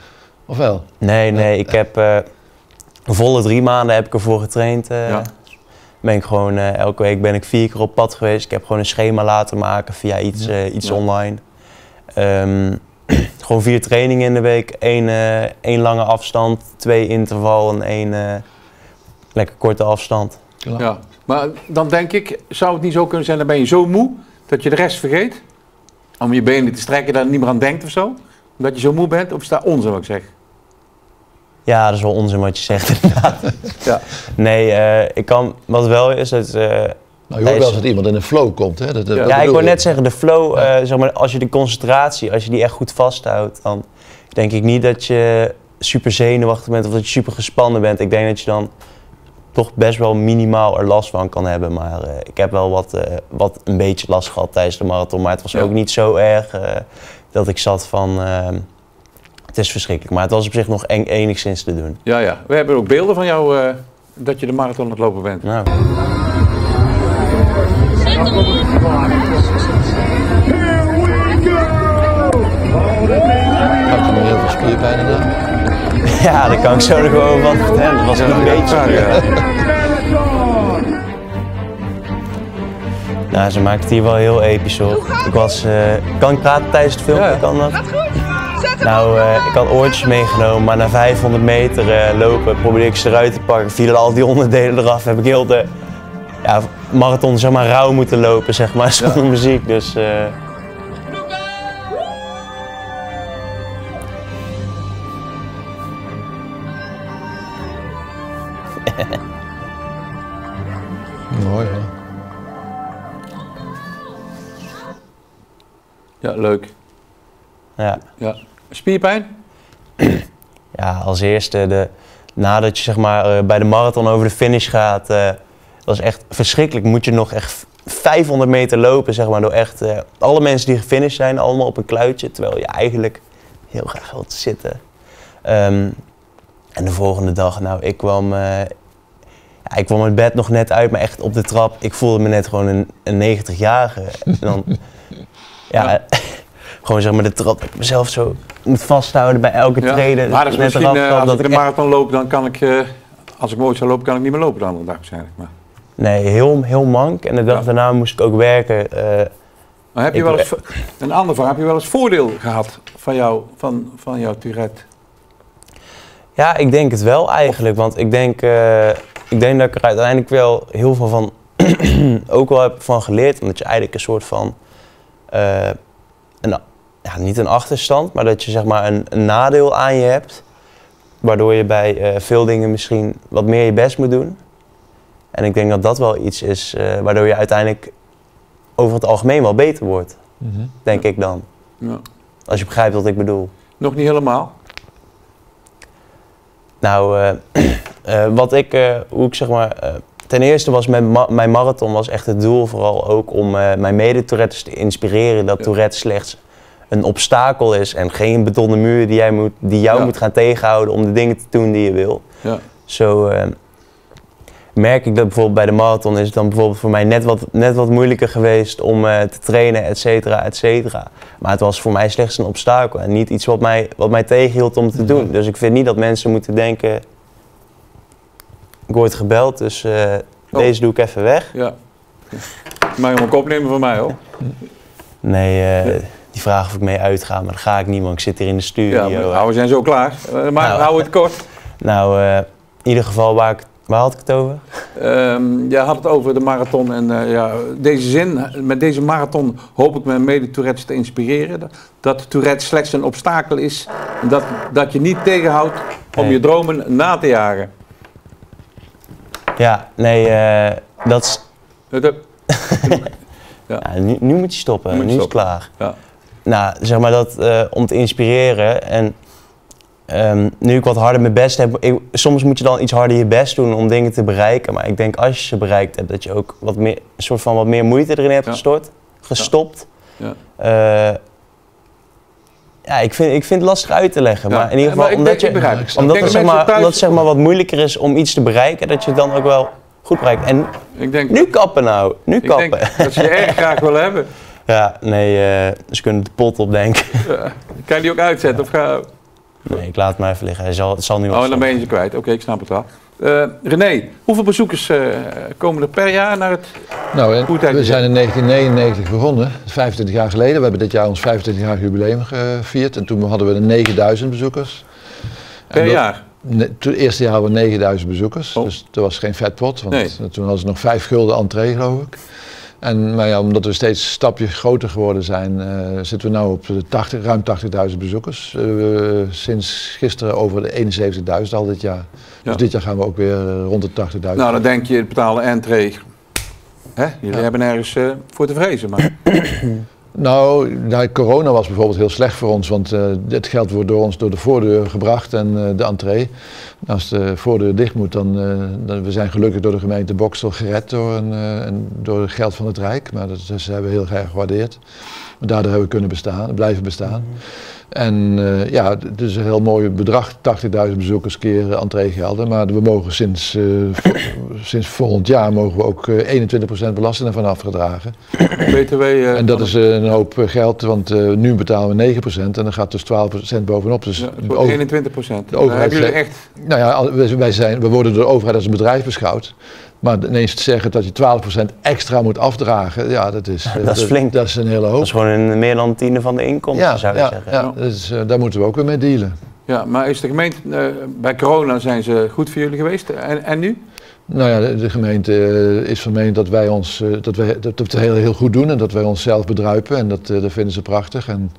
Of wel? Nee, nee, ik heb eh, volle drie maanden heb ik ervoor getraind. eh. Ja. Ben ik gewoon, eh, elke week ben ik vier keer op pad geweest. Ik heb gewoon een schema laten maken via iets, eh, iets Ja. online. Ehm, gewoon vier trainingen in de week. Eén, eh, één lange afstand, twee interval en één eh, lekker korte afstand. Ja. Maar dan denk ik, zou het niet zo kunnen zijn, dan ben je zo moe dat je de rest vergeet? Om je benen te strekken, dat je niet meer aan denkt of zo? Omdat je zo moe bent? Of is dat onzin wat ik zeg? Ja, dat is wel onzin wat je zegt inderdaad. Ja. Nee, eh, ik kan, wat wel is, dat, eh, Nou, je hoort wel eens dat iemand in een flow komt. Hè? Dat, dat- Ja, ik wou net zeggen, de flow, eh, zeg maar, als je de concentratie, als je die echt goed vasthoudt, dan denk ik niet dat je super zenuwachtig bent of dat je super gespannen bent. Ik denk dat je dan toch best wel minimaal er last van kan hebben. Maar eh, ik heb wel wat, eh, wat een beetje last gehad tijdens de marathon. Maar het was Ja. ook niet zo erg eh, dat ik zat van, eh, het is verschrikkelijk. Maar het was op zich nog eng, enigszins te doen. Ja, ja. We hebben ook beelden van jou eh, dat je de marathon aan het lopen bent. Nou, Had je nog heel veel spierpijn daar? ja, daar kan ik zo nog wel over wat vertellen. Dat was een beetje. Ja, Nou, ze maakt het hier wel heel episch op. Ik was, eh, kan ik praten tijdens het filmpje? Ja. Kan dat? Nou, eh, ik had oortjes meegenomen, maar na 500 meter eh, lopen probeerde ik ze eruit te pakken. Vielen al die onderdelen eraf. Heb ik heel de ja, marathon zeg maar rauw moeten lopen, zeg maar, zonder muziek. Dus eh, Mooi hoor. ja, leuk. ja. Ja. Spierpijn? ja, als eerste, de, nadat je zeg maar, eh, bij de marathon over de finish gaat, dat is echt verschrikkelijk. Moet je nog echt 500 meter lopen, zeg maar, door echt eh, alle mensen die gefinished zijn, allemaal op een kluitje, terwijl je eigenlijk heel graag wilt zitten. Ehm, en de volgende dag, nou, ik kwam, eh, ja, ik kwam het bed nog net uit, maar echt op de trap. Ik voelde me net gewoon een, een 90-jarige. En dan, ja, gewoon zeg maar de trap, dat ik mezelf zo moet vasthouden bij elke Ja. treden. Maar dat net misschien, eh, als dat ik de echt- marathon loop, dan kan ik, als ik ooit zou lopen, kan ik niet meer lopen de andere dag waarschijnlijk. Maar, Nee, heel, heel mank. En de dag Ja. daarna moest ik ook werken. eh, maar heb je wel eens, een andere vraag, heb je wel eens voordeel gehad van, jou, van, van jouw Tourette? ja, ik denk het wel eigenlijk. Want ik denk, eh, ik denk dat ik er uiteindelijk wel heel veel van ook wel heb van geleerd. Omdat je eigenlijk een soort van, eh, een, ja, niet een achterstand, maar dat je zeg maar een, een nadeel aan je hebt. Waardoor je bij veel dingen misschien wat meer je best moet doen. En ik denk dat dat wel iets is eh, waardoor je uiteindelijk over het algemeen wel beter wordt. Mhm. Denk ik dan. Ja. Als je begrijpt wat ik bedoel. Nog niet helemaal. Nou, eh, eh, wat ik, eh, hoe ik zeg maar, eh, ten eerste was mijn, ma- mijn marathon was echt het doel vooral ook om eh, mijn mede-Tourettes te inspireren dat Ja. Tourette slechts een obstakel is en geen betonnen muur die, jij moet, die jou Ja. moet gaan tegenhouden om de dingen te doen die je wil. Ja. Zo eh, merk ik dat bijvoorbeeld bij de marathon is het dan bijvoorbeeld voor mij net wat, net wat moeilijker geweest om eh, te trainen, et cetera, et cetera. Maar het was voor mij slechts een obstakel en niet iets wat mij, wat mij tegenhield om te doen. Dus ik vind niet dat mensen moeten denken, ik word gebeld, dus eh, deze doe ik even weg. ja. Mag je ook opnemen van mij hoor. Nee, eh, die vraag of ik mee uitga, maar dat ga ik niet, want ik zit hier in de studio. Ja, maar, we zijn zo klaar. Maar Nou. hou het kort. Nou, in ieder geval, waar, ik, waar had ik het over? Ehm jij had het over de marathon en eh, ja, deze zin, met deze marathon hoop ik mijn mede-Tourettes te inspireren. Dat- Tourette slechts een obstakel is en dat, dat je niet tegenhoudt om Nee. je dromen na te jagen. Ja, nee, eh, dat is... Dat- Ja, nu, nu moet je stoppen, Nu is het klaar. Ja. Nou, zeg maar dat eh, om te inspireren. En ehm, nu ik wat harder mijn best heb, ik- soms moet je dan iets harder je best doen om dingen te bereiken. Maar ik denk als je ze bereikt hebt, dat je ook wat meer, een soort van wat meer moeite erin hebt Ja. gestort, gestopt. Ja. Eh, ja, ik vind, ik vind het lastig uit te leggen. Ja. Maar in ieder geval, omdat, denk- je, omdat, het, zeg maar, thuis- zeg maar wat moeilijker is om iets te bereiken, dat je het dan ook wel goed bereikt. En Ik denk, nu kappen nou, nu ik kappen. denk dat ze je erg graag willen hebben. Ja, nee, eh, ze kunnen de pot op, denk ik. Kan je die ook uitzetten? Of ga... Nee, ik laat het maar even liggen. Hij zal, het zal nu Oh, dan ben je ze kwijt. Oké, ik snap het wel. Eh, René, hoeveel bezoekers eh, komen er per jaar naar het... Nou, en tijd we zijn in 1999 begonnen, 25 jaar geleden. We hebben dit jaar ons 25 jaar jubileum gevierd. En toen hadden we de 9000 bezoekers. Per dat- jaar? Ne- Toen, het eerste jaar hadden we 9000 bezoekers. Oh. Dus dat was geen vetpot. Want Nee. toen hadden ze nog 5 gulden entree, geloof ik. En maar ja, omdat we steeds een stapje groter geworden zijn, eh, zitten we nu op de 80, ruim 80.000 bezoekers. Eh, sinds gisteren over de 71.000 al dit jaar. Ja. Dus dit jaar gaan we ook weer rond de 80.000. Nou, dan denk je, het betalen entree. Hè? Jullie Ja. hebben ergens eh, voor te vrezen. Maar Nou, nou, corona was bijvoorbeeld heel slecht voor ons, want eh dit geld wordt door ons door de voordeur gebracht en eh, de entree. En Als de voordeur dicht moet, dan, eh, dan we zijn gelukkig door de gemeente Boksel gered door, een, door het geld van het Rijk. Maar dat, hebben we heel erg gewaardeerd. Daardoor hebben we kunnen bestaan, blijven bestaan. En eh, ja, het is een heel mooi bedrag, 80.000 bezoekers keer entreegelden. Maar we mogen sinds, eh, sinds volgend jaar mogen we ook eh, 21% belasting ervan afgedragen. BTW... eh, En dat is een hoop geld, want nu betalen we 9% en dan gaat dus 12% bovenop. Dus Ja, het de wordt over- 21 procent. de overheid zegt- echt... nou ja, wij zijn, we worden door de overheid als een bedrijf beschouwd. Maar ineens te zeggen dat je 12% extra moet afdragen, ja, dat is, Dat is flink. Dat is een hele Dat hoop. is gewoon een, meer dan een tiende van de inkomsten, Ja, zou je ja, zeggen. ja, dus, eh, daar moeten we ook weer mee dealen. Ja, maar is de gemeente... eh, bij corona zijn ze goed voor jullie geweest. En, en nu? Nou ja, de, de gemeente eh, is van mening dat wij ons dat wij, dat we het heel, heel goed doen en dat wij onszelf bedruipen en dat, eh, dat vinden ze prachtig. En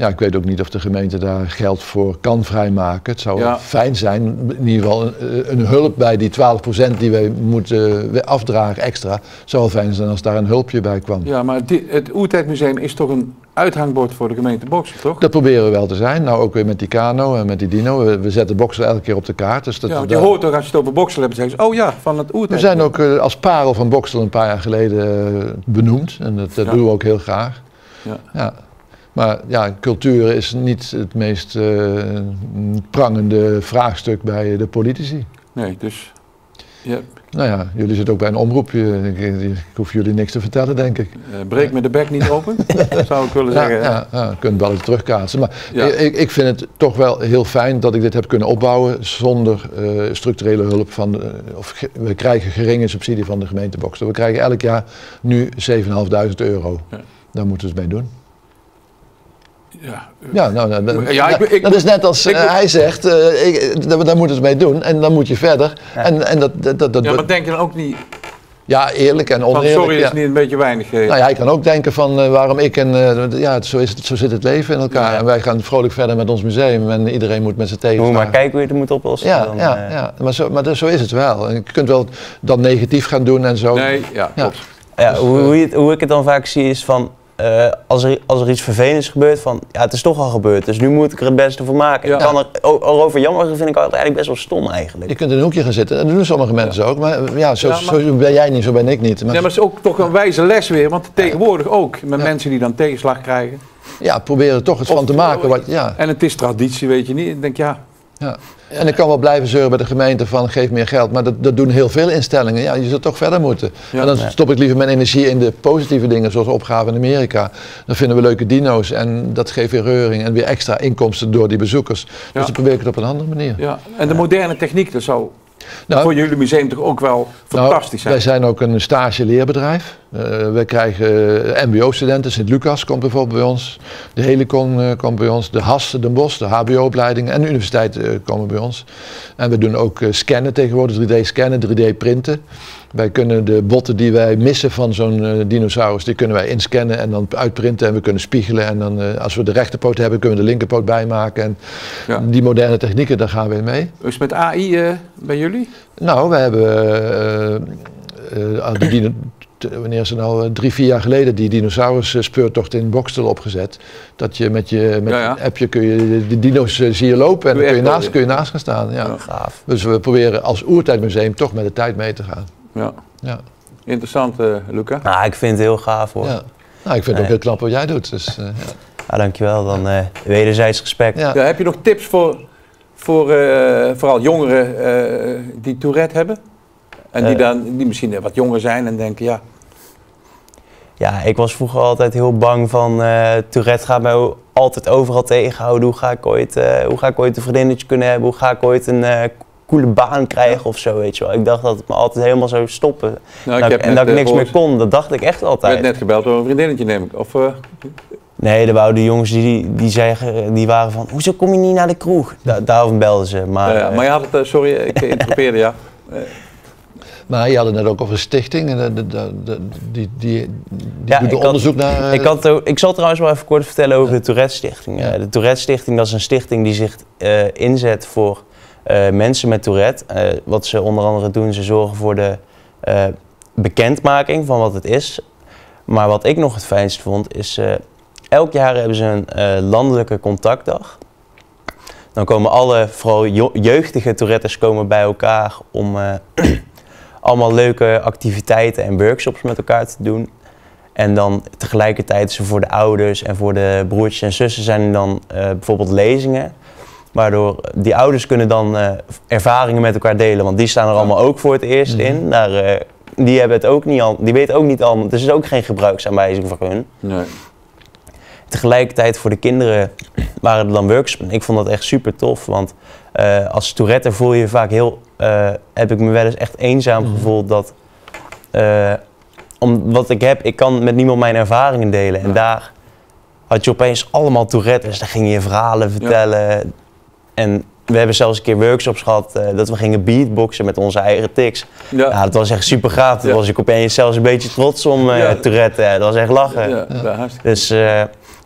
ja, ik weet ook niet of de gemeente daar geld voor kan vrijmaken. Het zou Ja. fijn zijn, in ieder geval een, eh, een hulp bij die 12% die wij moeten eh, afdragen extra. Het zou wel fijn zijn als daar een hulpje bij kwam. Ja, maar die- het Oertijdmuseum is toch een uithangbord voor de gemeente Boksel, toch? Dat proberen we wel te zijn. Nou, ook weer met die kano en met die dino. We, we zetten boksen elke keer op de kaart. Dus dat ja, we want je hoort toch als je het over Boksel hebt, zeggen ze, oh ja, van het We Oertijd. zijn ook eh, als parel van Boksel een paar jaar geleden benoemd. En dat, dat Ja. doen we ook heel graag. Ja. Ja. Maar ja, cultuur is niet het meest eh, prangende vraagstuk bij de politici. Nee, dus... Ja, Nou ja, jullie zitten ook bij een omroep. Ik, ik hoef jullie niks te vertellen, denk ik. eh, breek me de bek niet open, zou ik willen Ja, zeggen. ja, ja, je kunt wel eens terugkaatsen. Maar Ja. ik, ik vind het toch wel heel fijn dat ik dit heb kunnen opbouwen zonder eh, structurele hulp van. of we krijgen geringe subsidie van de gemeente Boksel. We krijgen elk jaar nu 7.500 euro. Ja. Daar moeten we het mee doen. Ja, Ja, nou, nou, dat- Ja, ik- dat- ik- dat is net als ik- eh, hij zegt, eh, ik, daar, daar moeten we het mee doen en dan moet je verder. Ja. En, en dat, dat, dat, dat- ja, maar denk je dan ook niet ja, eerlijk en van oneerlijk. sorry, is ja. niet een beetje weinig? eh, Nou ja, hij kan ook denken van eh, waarom ik en eh, ja, zo, is het, zo zit het leven in elkaar. Ja. En wij gaan vrolijk verder met ons museum en iedereen moet met zijn Je moet tegen. maar kijken hoe je het moet oplossen. Ja, dan, ja, eh, ja. Maar, zo, maar dus zo is het wel. En je kunt wel dan negatief gaan doen en zo. Nee, ja, Ja. klopt. Ja, Dus, hoe, eh, hoe, je hoe ik het dan vaak zie is van, eh, als, er, als er iets vervelends gebeurt, van ja, het is toch al gebeurd, dus nu moet ik er het beste voor maken. Ja. Ik kan er o- erover jammer vind ik altijd eigenlijk best wel stom eigenlijk. Je kunt in een hoekje gaan zitten. En dat doen sommige mensen ook. Maar ja, zo, Ja, maar- zo ben jij niet, zo ben ik niet. Maar, Nee, maar het is ook toch een wijze les weer, want tegenwoordig ook, met Ja. mensen die dan tegenslag krijgen. ja, probeer er toch Of- van te maken. Wat, ja, En het is traditie, weet je niet. Ik denk, ja, ja. En ik kan wel blijven zeuren bij de gemeente van geef meer geld. Maar dat, dat doen heel veel instellingen. Ja, je zult toch verder moeten. Ja. en dan Ja. stop ik liever mijn energie in de positieve dingen. Zoals opgave in Amerika. Dan vinden we leuke dino's. En dat geeft weer reuring. En weer extra inkomsten door die bezoekers. Dus Ja. dan probeer ik het op een andere manier. ja. En de moderne techniek, dat zou Nou, voor jullie museum toch ook wel fantastisch Nou, wij zijn. zijn ook een stage-leerbedrijf. Eh, wij krijgen eh, MBO-studenten, Sint-Lucas komt bijvoorbeeld bij ons. De Helicon eh, komt bij ons. De HAS, Den Bosch, de HBO-opleidingen en de universiteit komen bij ons. En we doen ook scannen tegenwoordig, 3D-scannen, 3D-printen. Wij kunnen de botten die wij missen van zo'n dinosaurus, die kunnen wij inscannen en dan uitprinten. En we kunnen spiegelen. En dan, als we de rechterpoot hebben, kunnen we de linkerpoot bijmaken. En Ja. die moderne technieken, daar gaan we in mee. Dus met AI bij jullie? Nou, we hebben eh, wanneer het nou, eh, drie, vier jaar geleden die dinosaurus eh, speurtocht in Bokstel opgezet. Dat je met je met Ja, ja. een appje kun je de dino's eh, zie je lopen en dan kun je, naast, kun je naast gaan staan. Ja. Ja. Gaaf. Dus we proberen als oertijdmuseum toch met de tijd mee te gaan. Ja. Ja. Interessant, eh, Luca. Nou, ik vind het heel gaaf hoor. Nou, ik vind het Nee. ook heel knap wat jij doet. Dus, eh, ja. dankjewel. Dan eh, wederzijds respect. Ja. Ja, heb je nog tips voor, voor eh, vooral jongeren eh, die Tourette hebben? En die, Eh. dan, die misschien wat jonger zijn en denken, ja, Ja, ik was vroeger altijd heel bang van eh Tourette gaat mij altijd overal tegenhouden. Hoe ga ik ooit, eh, hoe ga ik ooit een vriendinnetje kunnen hebben? Hoe ga ik ooit een eh coole baan krijgen of zo, weet je wel. Ik dacht dat het me altijd helemaal zou stoppen. Nou, Dat ik- en dat ik niks meer kon, dat dacht ik echt Ik werd altijd. net gebeld door een vriendinnetje, neem ik. Of, Nee, er wouden jongens die, die, zeggen, die waren van, hoezo kom je niet naar de kroeg? Da daarom belden ze. Maar, ja, ja, maar je had het, sorry, ik interrupeerde, ja. Maar je had het net ook over een stichting. En de, de, de, de- die die, die Ja, doet ik had- onderzoek naar... eh, Ik, had ook, ik zal trouwens wel even kort vertellen over de Tourette Stichting. Ja. Eh, de Tourette Stichting dat is een stichting die zich eh, inzet voor eh, mensen met Tourette. Eh, wat ze onder andere doen, ze zorgen voor de eh, bekendmaking van wat het is. Maar wat ik nog het fijnst vond, is eh, elk jaar hebben ze een eh, landelijke contactdag. Dan komen alle, vooral jeugdige Tourettes komen bij elkaar om eh, allemaal leuke activiteiten en workshops met elkaar te doen. En dan tegelijkertijd ze voor de ouders en voor de broertjes en zussen zijn er dan eh, bijvoorbeeld lezingen. Waardoor die ouders kunnen dan eh, ervaringen met elkaar delen. Want die staan er allemaal ook voor het eerst in. Daar, eh, die, hebben het ook niet al, die weten ook niet allemaal. Dus er is ook geen gebruiksaanwijzing voor hun. Nee. Tegelijkertijd voor de kinderen waren er dan workshops. Ik vond dat echt super tof. Want eh, als Tourette voel je je vaak heel... eh, heb ik me wel eens echt eenzaam gevoeld dat... eh, om wat ik heb, ik kan met niemand mijn ervaringen delen. En daar had je opeens allemaal Tourette's. Daar ging je verhalen vertellen. En we hebben zelfs een keer workshops gehad eh, dat we gingen beatboxen met onze eigen tics. Ja. Ja, dat was echt super gaaf. Ja. was ik opeens zelfs een beetje trots om, Ja. Tourette. Dat was echt lachen. Ja, ja, hartstikke. Dus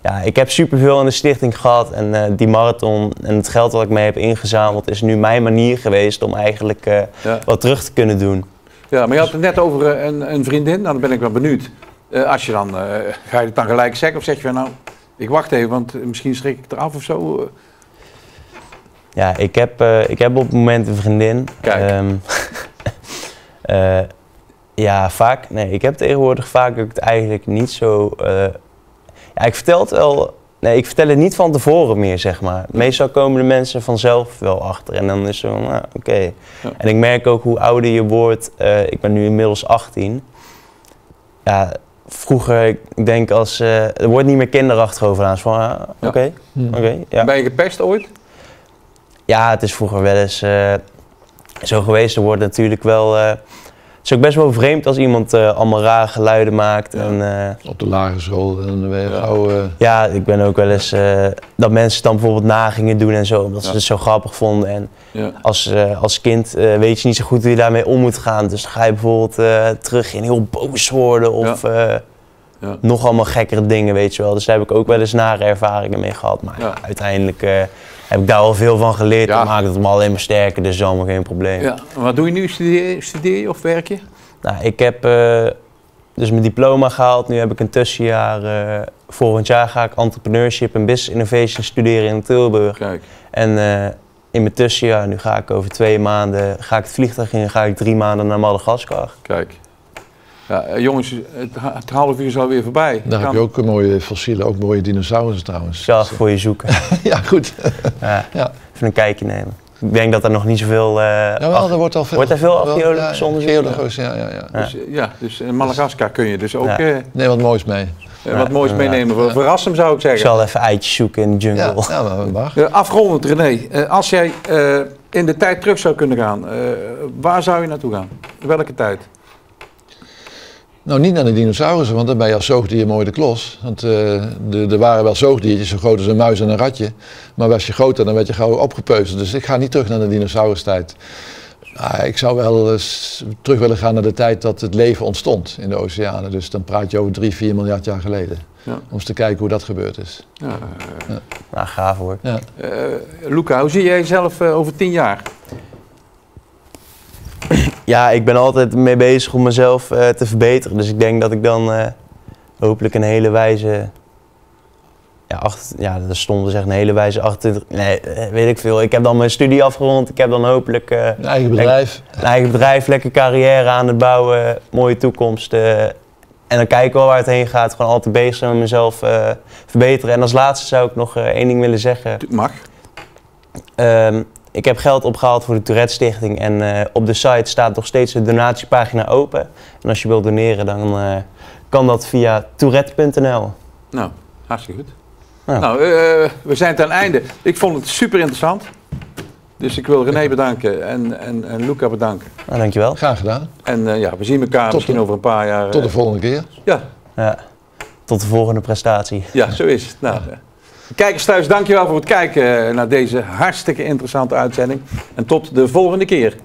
ja, ik heb superveel in de stichting gehad. En eh, die marathon en het geld wat ik mee heb ingezameld is nu mijn manier geweest om eigenlijk eh, Ja. wat terug te kunnen doen. Ja, maar je had het net over eh, een, een vriendin, nou, dan ben ik wel benieuwd. Als je dan, ga je het dan gelijk zeggen of zeg je van nou, ik wacht even, want misschien schrik ik eraf of zo. Ja, ik heb, ik heb op het moment een vriendin. Kijk. Ehm, eh, ja, vaak. Nee, ik heb tegenwoordig vaak ook het eigenlijk niet zo. Ja, ik vertel het wel. Nee, ik vertel het niet van tevoren meer, zeg maar. Meestal komen de mensen vanzelf wel achter. En dan is het van, nou, oké. Ja. En ik merk ook hoe ouder je wordt. Eh, ik ben nu inmiddels 18. Ja, vroeger, ik denk als... eh, er wordt niet meer kinderachtig over gedaan. Van, ah, oké, oké, ja. Ben je gepest ooit? Ja, het is vroeger wel eens eh, zo geweest. Er wordt natuurlijk wel. Eh, het is ook best wel vreemd als iemand eh, allemaal rare geluiden maakt. Ja. En, eh, Op de lagere school. En dan ben je Ja. gauw... eh, ja, ik ben ook wel eens eh, dat mensen het dan bijvoorbeeld na gingen doen en zo, omdat ze het zo grappig vonden. En Ja. als, eh, als kind eh, weet je niet zo goed hoe je daarmee om moet gaan. Dus dan ga je bijvoorbeeld eh, terug in heel boos worden of eh, Ja. nog allemaal gekkere dingen, weet je wel. Dus daar heb ik ook wel eens nare ervaringen mee gehad. Maar uiteindelijk eh, heb ik daar al veel van geleerd. Ja. Dan maakt het me alleen maar sterker, dus dat is allemaal geen probleem. ja. Wat doe je nu? Studeer, studeer je of werk je? Nou, ik heb eh, dus mijn diploma gehaald. Nu heb ik een tussenjaar. eh, volgend jaar ga ik entrepreneurship en business innovation studeren in Tilburg. Kijk. En eh, in mijn tussenjaar, nu ga ik over twee maanden, ga ik het vliegtuig in en ga ik drie maanden naar Madagaskar. Kijk. Ja, eh, jongens, het, het half uur is alweer voorbij. daar heb je ook een mooie fossielen, ook mooie dinosaurussen trouwens. Ik even voor je zoeken. Ja, goed. Ja, Ja. Even een kijkje nemen. Ik denk dat er nog niet zoveel... eh Jawel, ach- er wordt al veel... Wordt er veel wel- ja? Archeologisch, ja, ja, ja. Ja. Dus, eh, ja, dus in Madagaskar kun je dus ook Ja. eh, Neem wat moois mee. wat moois Ja. meenemen. Ver- Verras hem zou ik ik zeggen. zal even eitjes zoeken in de jungle. Ja, ja maar dat mag. Afrondend René, eh, als jij eh, in de tijd terug zou kunnen gaan, eh, waar zou je naartoe gaan? Welke tijd? Nou, niet naar de dinosaurussen, want dan ben je als zoogdier mooi de klos. Want eh, de- er waren wel zoogdiertjes zo groot als een muis en een ratje. Maar was je groter, dan werd je gauw opgepeuzeld. Dus ik ga niet terug naar de dinosaurustijd. Ah, ik zou wel eens terug willen gaan naar de tijd dat het leven ontstond in de oceanen. Dus dan praat je over drie, vier miljard jaar geleden. Ja. Om eens te kijken hoe dat gebeurd is. Ja, eh, Nou, gaaf hoor. Ja. eh, Luca, hoe zie jij jezelf over tien jaar? Ja, ik ben altijd mee bezig om mezelf eh, te verbeteren. Dus ik denk dat ik dan eh, hopelijk een hele wijze. Ja, acht, ja, dat te zeggen, een hele wijze 28. Nee, eh, weet ik veel. Ik heb dan mijn studie afgerond. Ik heb dan hopelijk Een eigen bedrijf. een eigen bedrijf, lekker carrière aan het bouwen, mooie toekomst. eh, en dan kijken we wel waar het heen gaat. Gewoon altijd bezig zijn met mezelf eh, verbeteren. En als laatste zou ik nog één ding willen zeggen. Mag. Ehm, ik heb geld opgehaald voor de Tourette Stichting en eh, op de site staat nog steeds de donatiepagina open. En als je wilt doneren, dan eh, kan dat via tourette.nl. Nou, hartstikke goed. Ja. Nou, eh, we zijn ten einde. Ik vond het super interessant. Dus ik wil René bedanken en, en, en Luca bedanken. Nou, dankjewel. Graag gedaan. En eh, ja, we zien elkaar Tot misschien de- over een paar jaar. Tot de volgende keer. ja, Ja. Tot de volgende prestatie. ja, zo is het. Nou, eh, kijkers thuis, dankjewel voor het kijken naar deze hartstikke interessante uitzending. En tot de volgende keer.